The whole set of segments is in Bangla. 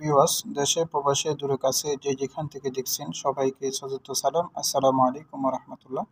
ভিউয়ার্স দেশে, প্রবাসে, দূরে, কাছে যে যেখান থেকে দেখছেন, সবাইকে সযত্ন সালাম। আসসালামু আলাইকুম রহমতুল্লাহ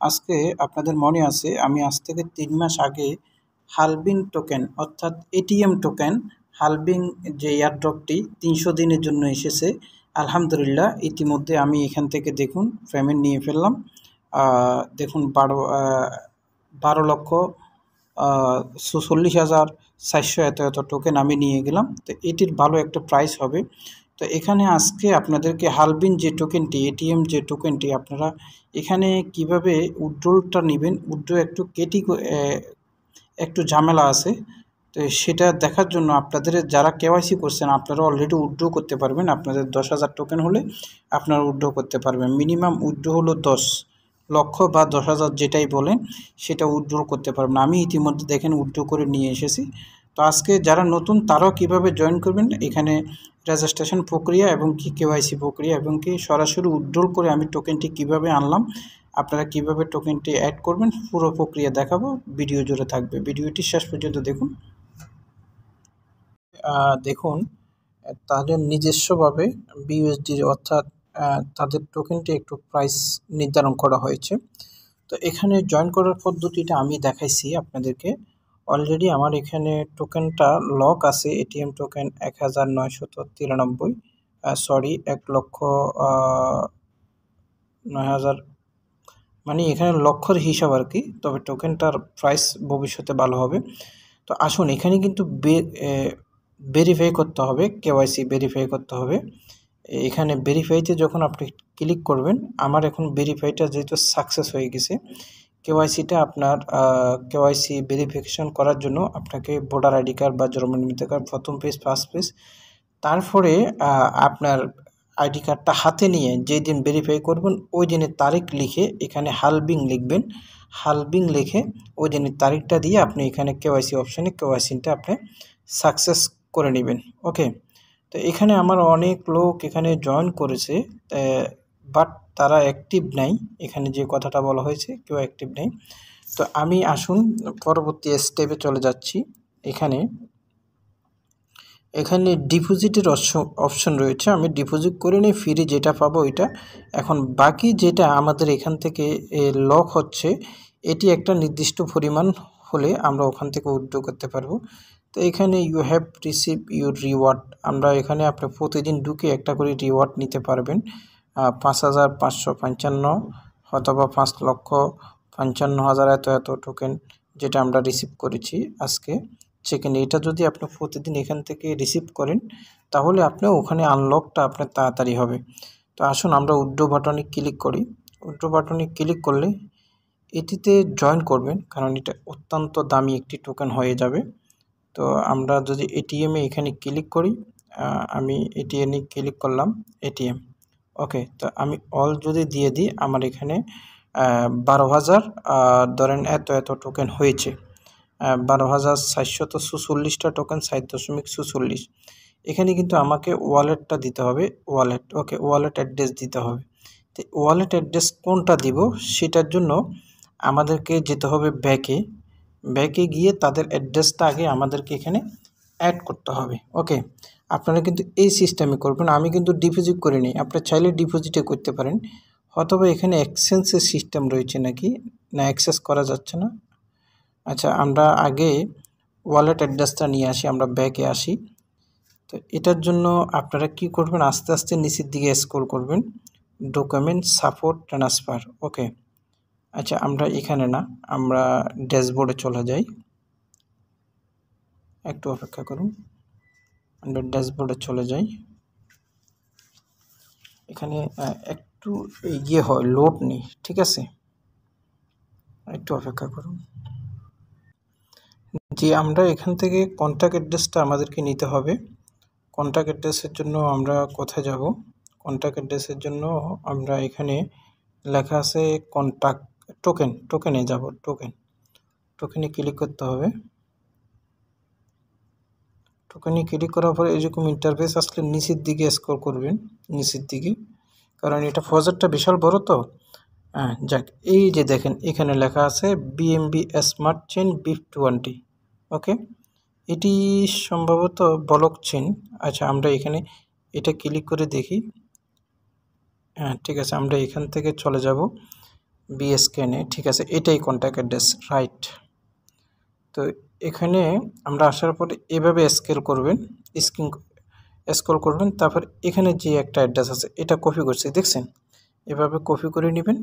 আজকে আপনাদের মনে আছে, আমি আজ থেকে তিন মাস আগে হালবিং টোকেন অর্থাৎ এটিএম টোকেন হালবিং যে এয়ারড্রপটি তিনশো দিনের জন্য এসেছে, আলহামদুলিল্লাহ, ইতিমধ্যে আমি এখান থেকে দেখুন পেমেন্ট নিয়ে ফেললাম। দেখুন বারো বারো লক্ষ চল্লিশ হাজার চারশো এত এত টোকেন আমি নিয়ে গেলাম। তো এটির ভালো একটা প্রাইস হবে। তো এখানে আজকে আপনাদেরকে হালবিন যে টোকেনটি এটিএম যে টোকেনটি আপনারা এখানে কীভাবে উড্রোলটা নেবেন উড্রো একটু কেটি একটু ঝামেলা আছে। তো সেটা দেখার জন্য আপনাদের, যারা কেওয়াইসি করছেন, আপনারা অলরেডি উড্রো করতে পারবেন। আপনাদের দশ হাজার টোকেন হলে আপনারা উড্রো করতে পারবেন। মিনিমাম উড্রো হলো দশ। লক্ষ বা দশ হাজার যেটাই বলেন, সেটা উইথড্র করতে পারবেন। আমি ইতিমধ্যে দেখেন উইথড্র করে নিয়ে এসেছি। তো আজকে যারা নতুন, তারাও কীভাবে জয়েন করবেন? এখানে রেজিস্ট্রেশন প্রক্রিয়া এবং কি কেওয়াইসি প্রক্রিয়া এবং কি সরাসরি উইথড্রল করে আমি টোকেনটি কীভাবে আনলাম, আপনারা কীভাবে টোকেনটি অ্যাড করবেন, পুরো প্রক্রিয়া দেখাবো। ভিডিও জুড়ে থাকবে। ভিডিওটি শেষ পর্যন্ত দেখুন। দেখুন, তাহলে নিজস্বভাবে বিউএসডি অর্থাৎ তাদের টোকেনটি একটু প্রাইস নির্ধারণ করা হয়েছে। তো এখানে জয়েন করার পদ্ধতিটা আমি দেখাইছি আপনাদেরকে। অলরেডি আমার এখানে টোকেনটা লক আছে এটিএম টোকেন এক হাজার নয়শত তিরানব্বই সরি এক লক্ষ নয় হাজার মানে এখানে লক্ষর হিসাব আর কি, তবে টোকেনটার প্রাইস ভবিষ্যতে ভালো হবে। তো আসুন, এখানে কিন্তু ভেরিফাই করতে হবে কেওয়াইসি ভেরিফাই করতে হবে। এখানে ভেরিফাইতে যখন আপনি ক্লিক করবেন, আমার এখন ভেরিফাইটা যেহেতু সাকসেস হয়ে গেছে কেওয়াইসিটা আপনার কেওয়াইসি ভেরিফিকেশন করার জন্য আপনাকে ভোটার আইডি কার্ড বা জন্মনিমিত কার্ড প্রথম পেজ ফার্স্ট পেজ তারপরে আপনার আইডি কার্ডটা হাতে নিয়ে যেই দিন ভেরিফাই করবেন, ওই দিনের তারিখ লিখে এখানে হালবিং লিখবেন হালবিং লিখে ওই দিনের তারিখটা দিয়ে আপনি এখানে কেওয়াইসি অপশানে কেওয়াইসিটা আপনি সাকসেস করে নেবেন ওকে তো এখানে আমার অনেক লোক এখানে জয়েন করেছে বাট তারা অ্যাক্টিভ নাই। এখানে যে কথাটা বলা হয়েছে, কেউ অ্যাক্টিভ নেই। তো আমি আসুন, পরবর্তী স্টেপে চলে যাচ্ছি। এখানে এখানে ডিপোজিটের অপশন রয়েছে। আমি ডিপোজিট করে নিই, ফ্রি যেটা পাবো ওইটা। এখন বাকি যেটা আমাদের এখান থেকে লক হচ্ছে, এটি একটা নির্দিষ্ট পরিমাণ হলে আমরা ওখান থেকে উদ্যোগ করতে পারব। তো এখানে you have receive your reward আমরা এখানে আপনি প্রতিদিন ঢুকে একটা করে রিওয়ার্ড নিতে পারবেন। পাঁচ হাজার পাঁচশো পঞ্চান্ন অথবা পাঁচ লক্ষ পঞ্চান্ন হাজার এত এত টোকেন যেটা আমরা রিসিভ করেছি আজকে। সেখানে এটা যদি আপনি প্রতিদিন এখান থেকে রিসিভ করেন, তাহলে আপনি ওখানে আনলকটা আপনার তাড়াতাড়ি হবে। তো আসুন আমরা উড্রো বাটনে ক্লিক করি। উড্রো বাটনে ক্লিক করলে এটিতে জয়েন করবেন, কারণ এটা অত্যন্ত দামি একটি টোকেন হয়ে যাবে। তো আমরা যদি এটিএমে এখানে ক্লিক করি আমি এটিএমে ক্লিক করলাম এটিএম ওকে তো আমি অল যদি দিয়ে দিই, আমার এখানে বারো হাজার ধরেন এত এত টোকেন হয়েছে। বারো হাজার সাতশত সুচল্লিশটা টোকেন ষাট দশমিক সুচল্লিশ এখানে কিন্তু আমাকে ওয়ালেটটা দিতে হবে ওয়ালেট ওকে ওয়ালেট অ্যাড্রেস দিতে হবে। তো ওয়ালেট অ্যাড্রেস কোনটা দিব? সেটার জন্য আমাদেরকে যেতে হবে ব্যাকে ব্যাকে গিয়ে তাদের অ্যাড্রেসটা আগে আমাদেরকে এখানে অ্যাড করতে হবে। ওকে আপনারা কিন্তু এই সিস্টেমে করবেন। আমি কিন্তু ডিপোজিট করে নিই। আপনারা চাইলে ডিপোজিটে করতে পারেন। অথবা এখানে এক্সচেঞ্জের সিস্টেম রয়েছে নাকি? না অ্যাক্সেস করা যাচ্ছে না। আচ্ছা আমরা আগে ওয়ালেট অ্যাড্রেসটা নিয়ে আসি। আমরা ব্যাকে আসি। তো এটার জন্য আপনারা কি করবেন? আস্তে আস্তে নিচের দিকে স্ক্রল করবেন। ডকুমেন্ট সাপোর্ট ট্রান্সফার ওকে আচ্ছা আমরা এখানে না, আমরা ড্যাশবোর্ডে চলে যাই। একটু অপেক্ষা করুন। আমরা ড্যাশবোর্ডে চলে যাই। এখানে একটু ইয়ে হয়, লোড নেই, ঠিক আছে? একটু অপেক্ষা করুন। যে আমরা এখান থেকে কন্ট্যাক্ট অ্যাড্রেসটা আমাদেরকে নিতে হবে। কন্ট্যাক্ট অ্যাড্রেসের জন্য আমরা কোথায় যাব? কন্ট্যাক্ট অ্যাড্রেসের জন্য আমরা এখানে লেখা আছে কন্ট্যাক্ট টোকেন টোকেনে যাব টোকেন টোকেনে ক্লিক করতে হবে। টোকেনে ক্লিক করার পরে এরকম ইন্টারফেস আসলে নিচের দিকে স্কোর করবেন, নিচের দিকে। কারণ এটা ফজারটা বিশাল বড় তো। হ্যাঁ যাক, এই যে দেখেন, এখানে লেখা আছে BMB smart chain BEP twenty okay এটি সম্ভবত ব্লক চেন আচ্ছা আমরা এখানে এটা ক্লিক করে দেখি। হ্যাঁ ঠিক আছে, আমরা এখান থেকে চলে যাব। বিএসকেনে ঠিক আছে? এটাই কন্ট্যাক্ট অ্যাড্রেস রাইট তো এখানে আমরা আসার পরে এভাবে স্কেল করবেন স্ক্রিন স্ক্রল করবেন, তারপর এখানে যে একটা অ্যাড্রেস আছে, এটা কপি করছি, দেখছেন? এভাবে কপি করে নেবেন।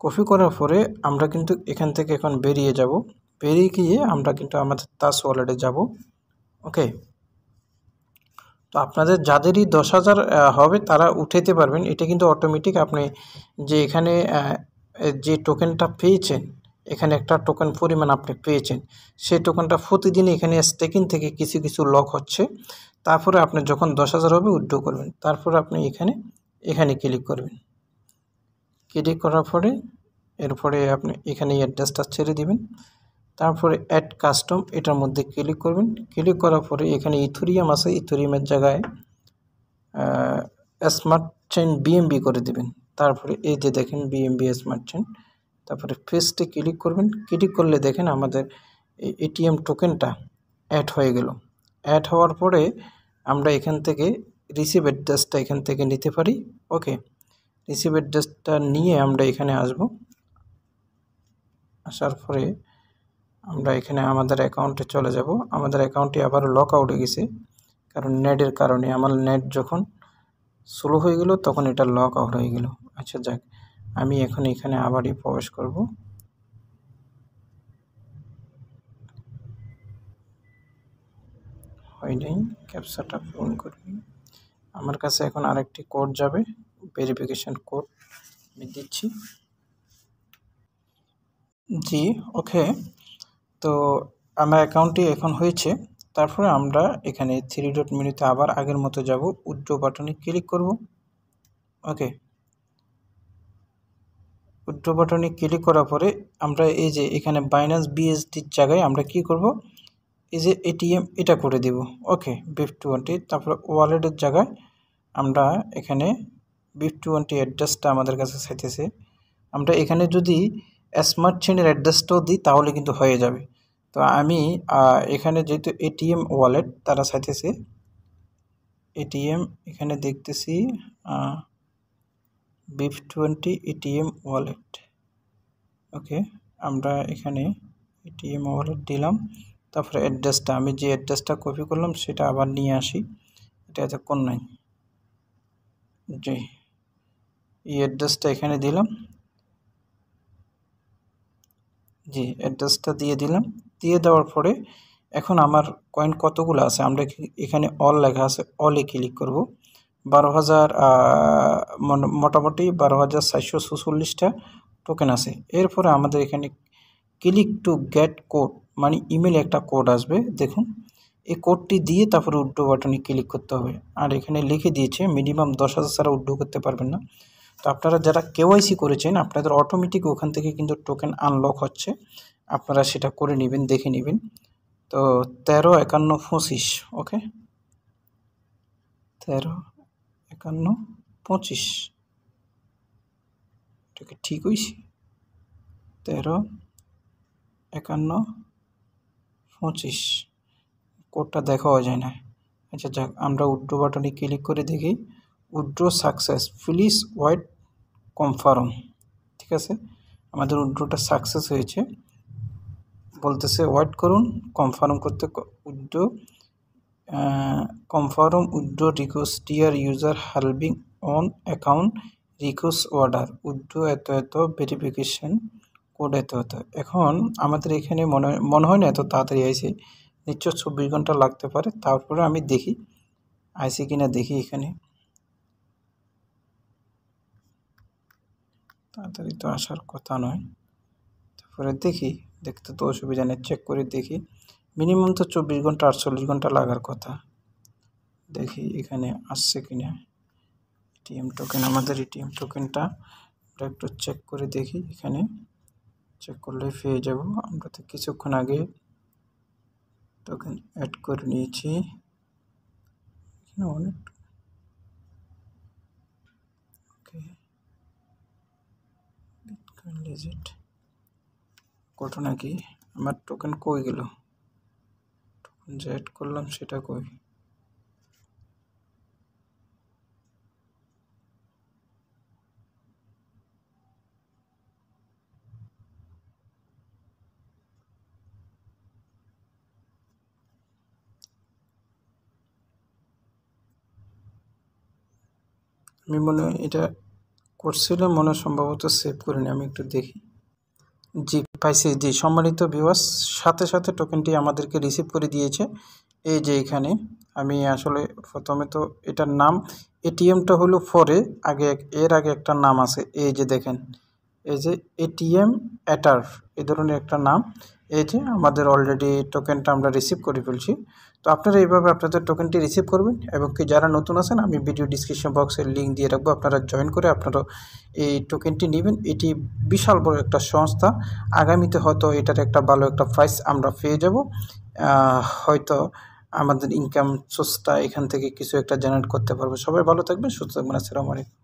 কপি করার পরে আমরা কিন্তু এখান থেকে এখন বেরিয়ে যাব। বেরিয়ে গিয়ে আমরা কিন্তু আমাদের তাস ওয়ালেটে যাব ওকে তো আপনাদের যাদেরই দশ হাজার হবে তারা উঠাইতে পারবেন। এটা কিন্তু অটোমেটিক আপনি যে এখানে যে টোকেনটা পেয়েছেন, এখানে একটা টোকেন পরিমাণ আপনি পেয়েছেন, সেই টোকেনটা প্রতিদিন এখানে স্টেকিং থেকে কিছু কিছু লক হচ্ছে। তারপরে আপনি যখন দশ হাজার হবে উইড্রো করবেন। তারপরে আপনি এখানে এখানে ক্লিক করবেন। ক্লিক করার পরে, এরপরে আপনি এখানে অ্যাড্রেসটা ছেড়ে দিবেন। তারপরে অ্যাড কাস্টম এটার মধ্যে ক্লিক করবেন। ক্লিক করার পরে এখানে ইথুরিয়াম আছে ইথুরিয়ামের জায়গায় স্মার্ট চেন বিএমবি করে দিবেন। তারপরে এই যে দেখেন বিএমবি স্মার্ট চেন তারপরে ফেসটে ক্লিক করবেন ক্লিক করলে দেখেন আমাদের এটিএম টোকেনটা অ্যাড হয়ে গেল। অ্যাড হওয়ার পরে আমরা এখান থেকে রিসিভ অ্যাড্রেসটা এখান থেকে নিতে পারি। ওকে রিসিভ অ্যাড্রেসটা নিয়ে আমরা এখানে আসব। আসার পরে আমরা এখানে আমাদের অ্যাকাউন্টে চলে যাব। আমাদের অ্যাকাউন্টটি আবার লক আউট গেছে, কারণ নেটের কারণে। আমার নেট যখন স্লো হয়ে গেল, তখন এটা লক আউট হয়ে গেল। আচ্ছা যাক, আমি এখন এখানে আবারই প্রবেশ করব। হয় নাই ক্যাপচাটা পূরণ করবি আমার কাছে এখন আরেকটি কোড যাবে ভেরিফিকেশান কোড আমি দিচ্ছি। জি ওকে তো আমার অ্যাকাউন্টটি এখন হয়েছে। তারপরে আমরা এখানে থ্রি ডট মেনুতে আবার আগের মতো যাব। উড্রো বাটনে ক্লিক করব। ওকে উড্রো বাটনে ক্লিক করার পরে আমরা এই যে এখানে বাইন্যান্স বিএসডির জায়গায় আমরা কি করব? এই যে এটিএম এটা করে দেব। ওকে বিফ টোয়েন্টি তারপরে ওয়ালেটের জায়গায় আমরা এখানে বিফ টোয়েন্টি অ্যাড্রেসটা আমাদের কাছে চাইতেছে। আমরা এখানে যদি স্মার্ট চেনের অ্যাড্রেসটাও দিই তাহলে কিন্তু হয়ে যাবে। তো আমি এখানে যেহেতু এটিএম ওয়ালেট তারা চাইতেছে এটিএম এখানে দেখতেছি BEP twenty ATM wallet okay, আমরা এখানে এটিএম ওয়ালেট দিলাম, তারপরে অ্যাড্রেসটা আমি যে অ্যাড্রেসটা কপি করলাম সেটা আবার নিয়ে আসি, এটা এতক্ষণ নাই জি, এই অ্যাড্রেসটা এখানে দিলাম, জি অ্যাড্রেসটা দিয়ে দিলাম দিয়ে দেওয়ার পরে এখন আমার কয়েন কতগুলো আছে? আমরা এখানে অল লেখা আছে অলে ক্লিক করব। বারো হাজার মোটামুটি বারো হাজার চারশো ছচল্লিশটা টোকেন আছে। এরপরে আমাদের এখানে ক্লিক টু গেট কোড মানে ইমেলে একটা কোড আসবে, দেখুন। এই কোডটি দিয়ে তারপরে উড্ডো বাটনে ক্লিক করতে হবে। আর এখানে লিখে দিয়েছে মিনিমাম দশ হাজার ছাড়া উড্ডো করতে পারবেন না। তো আপনারা যারা কেওয়াইসি করেছেন, আপনাদের অটোমেটিক ওখান থেকে কিন্তু টোকেন আনলক হচ্ছে। আপনারা সেটা করে নেবেন, দেখে নেবেন। তো তেরো একান্ন পঁচিশ ওকে তেরো একান্ন পঁচিশ। এটাকে ঠিক হয়েছে তেরো একান্ন পঁচিশ। কোডটা দেখাও যায় না। আচ্ছা যাক, আমরা উড্রো বাটনে ক্লিক করে দেখি। Withdraw success. Please wait confirm ঠিক আছে? আমাদের উড্রোটা সাকসেস হয়েছে। বলতেছে ওয়েট করুন কনফার্ম করতে withdraw confirm withdraw request dear user helping on account request order withdraw এত এত ভেরিফিকেশন কোড এত এত। এখন আমাদের এখানে মনে মনে হয় না এত তাড়াতাড়ি আইসে নিশ্চয় চব্বিশ ঘণ্টা লাগতে পারে। তারপরে আমি দেখি। আইসি কিনা দেখি এখানে। তাড়াতাড়ি তো আসার কথা নয়। তারপরে দেখি, দেখতে তো অসুবিধা নেই চেক করে দেখি। মিনিমাম তো চব্বিশ ঘণ্টা, আটচল্লিশ ঘণ্টা লাগার কথা। দেখি এখানে আসছে কিনা। এটিএম টোকেন আমাদের এটিএম টোকেনটা একটু চেক করে দেখি এখানে। চেক করলে পেয়ে যাব। আমরা তো কিছুক্ষণ আগে টোকেন অ্যাড করে নিয়েছি। অনেক ওকে ঘটনা কি আমার টোকেন কই গেল? টোকেন যে অ্যাড করলাম সেটা কই? আমি মনে হয় এটা করছিলাম মনে সম্ভবত সেভ করিনি আমি একটু দেখি। জি, পাইছি। জি, সম্মানিত ভিউয়ার্স সাথে সাথে টোকেনটি আমাদেরকে রিসিভ করে দিয়েছে। এই যে এখানে, আমি আসলে প্রথমে তো এটার নাম, এটিএমটা হলো ফরে আগে এর আগে একটা নাম আছে। এই যে দেখেন, এই যে এটিএম অ্যাটার এ ধরনের একটা নাম। এই যে আমাদের অলরেডি টোকেনটা আমরা রিসিভ করে ফেলছি। তো আপনারা এইভাবে আপনাদের টোকেনটি রিসিভ করবেন এবং কি যারা নতুন আছেন, আমি ভিডিও ডিসক্রিপশন বক্সের লিঙ্ক দিয়ে রাখব, আপনারা জয়েন করে আপনারা এই টোকেনটি নেবেন। এটি বিশাল বড় একটা সংস্থা। আগামীতে হয়তো এটার একটা ভালো একটা প্রাইস আমরা পেয়ে যাব। হয়তো আমাদের ইনকাম সোর্সটা এখান থেকে কিছু একটা জেনারেট করতে পারব। সবাই ভালো থাকবেন, সুস্থ থাকবেন। আসসালামু আলাইকুম।